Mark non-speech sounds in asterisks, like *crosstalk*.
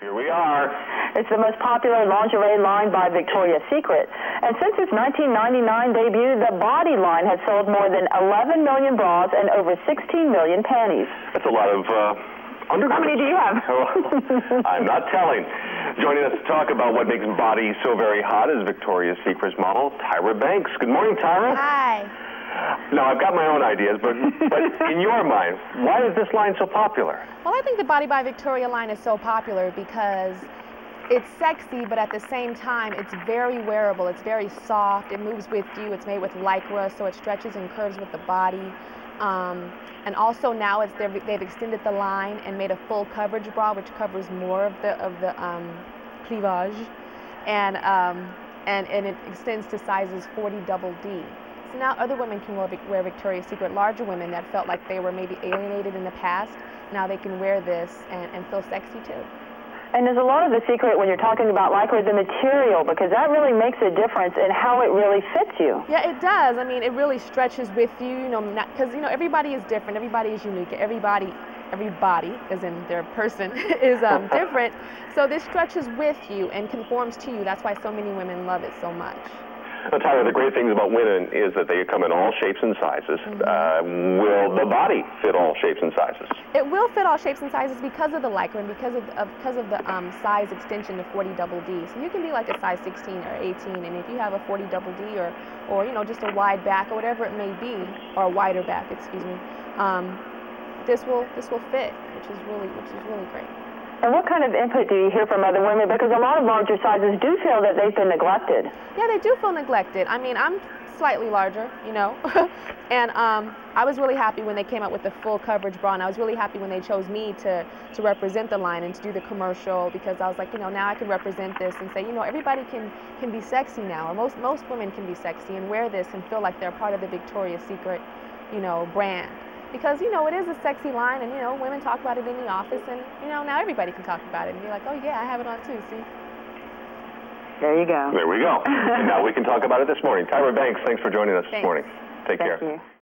Here we are. It's the most popular lingerie line by Victoria's Secret. And since its 1999 debut, the Body line has sold more than 11 million bras and over 16 million panties. That's a lot of uh, undergarments. How many do you have? *laughs* I'm not telling. Joining us to talk about what makes Body so very hot is Victoria's Secret's model, Tyra Banks. Good morning, Tyra. Hi. Now, I've got my own ideas, but, but *laughs* in your mind, why is this line so popular? Well, I think the Body by Victoria line is so popular because it's sexy, but at the same time, it's very wearable. It's very soft. It moves with you. It's made with lycra, so it stretches and curves with the body. Um, and also now it's they've extended the line and made a full coverage bra, which covers more of the of the um, cleavage, and um, and and it extends to sizes 40 double D. So now other women can wear Victoria's Secret, larger women that felt like they were maybe alienated in the past. Now they can wear this and, and feel sexy too. And there's a lot of the secret when you're talking about lycra, the material, because that really makes a difference in how it really fits you. Yeah, it does. I mean, it really stretches with you, you know, because, you know, everybody is different. Everybody is unique. Everybody, everybody, as in their person, *laughs* is um, *laughs* different. So this stretches with you and conforms to you. That's why so many women love it so much. Now, Tyra, the great things about women is that they come in all shapes and sizes. Mm-hmm. Uh, will the body fit all shapes and sizes? It will fit all shapes and sizes because of the lycra and because of, of because of the um, size extension to 40 double D. So you can be like a size 16 or 18, and if you have a 40 double D or or you know just a wide back or whatever it may be, or a wider back, excuse me, um, this will this will fit, which is really which is really great. And what kind of input do you hear from other women? Because a lot of larger sizes do feel that they've been neglected. Yeah, they do feel neglected. I mean, I'm slightly larger, you know, *laughs* and um, I was really happy when they came out with the full coverage bra, and I was really happy when they chose me to to represent the line and to do the commercial because I was like, you know, now I can represent this and say, you know, everybody can can be sexy now, or most most women can be sexy and wear this and feel like they're part of the Victoria's Secret, you know, brand because you know it is a sexy line and you know women talk about it in the office and you know now everybody can talk about it and be like oh yeah i have it on too see? There you go. There we go. *laughs* And now we can talk about it this morning. Tyra banks thanks for joining us thanks. this morning. Take Thank care. you.